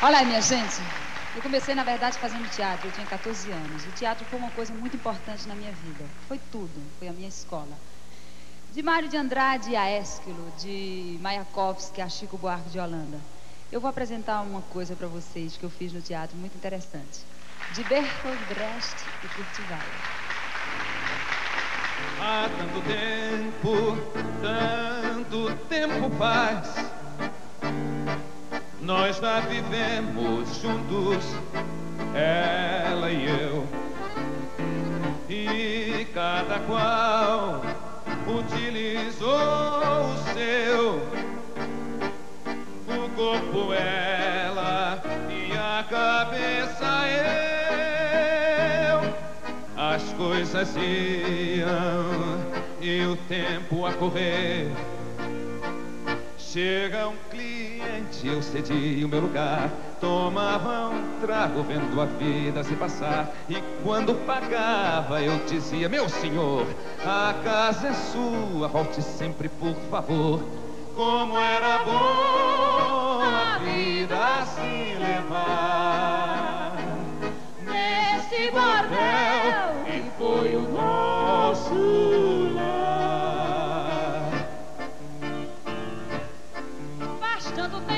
Olha aí, minha gente. Eu comecei, na verdade, fazendo teatro. Eu tinha 14 anos. O teatro foi uma coisa muito importante na minha vida. Foi tudo. Foi a minha escola. De Mário de Andrade a Ésquilo, de Mayakovsky a Chico Buarque de Holanda. Eu vou apresentar uma coisa para vocês que eu fiz no teatro muito interessante. De Bertolt Brecht e Kurt. Há tanto tempo, tanto tempo faz nós já vivemos juntos, ela e eu. E cada qual utilizou o seu. O corpo ela e a cabeça eu. As coisas iam e o tempo a correr. Chega cliente, eu cedi o meu lugar. Tomava um trago vendo a vida se passar. E quando pagava, eu dizia: Meu senhor, a casa é sua, volte sempre, por favor. Como era bom a vida se levar nesse bordel e foi o nosso lar. Faz tanto tempo,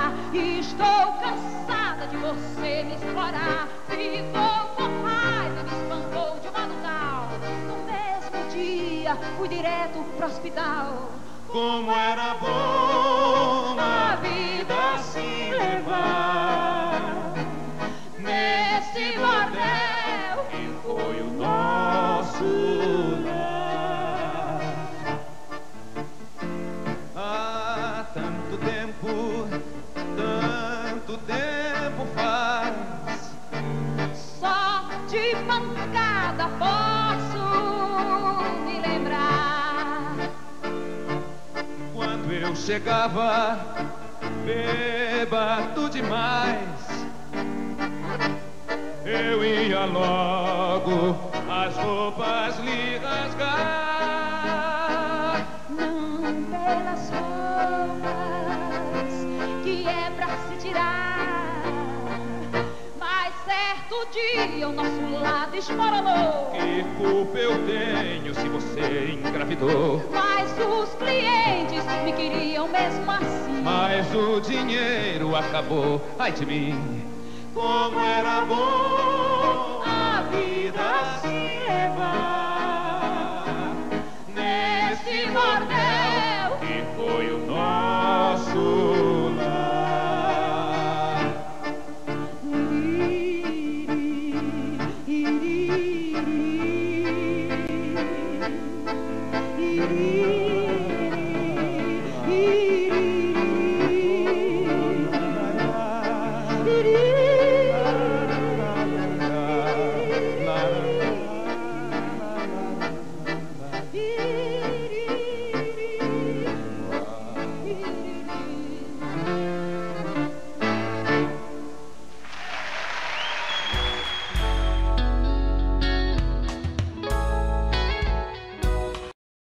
Estou cansada de você me explorar. Ficou com raiva me espancou de modo tal. No mesmo dia fui direto pro hospital. Como era bom de pancada posso me lembrar. Quando eu chegava, bêbado demais. Eu ia logo as roupas lhe rasgar. Não pelas roupas que é pra se tirar. Dia o nosso lado desmoronou. Que culpa eu tenho se você engravidou? Mas os clientes me queriam mesmo assim. Mas o dinheiro acabou, ai de mim. Como era bom here.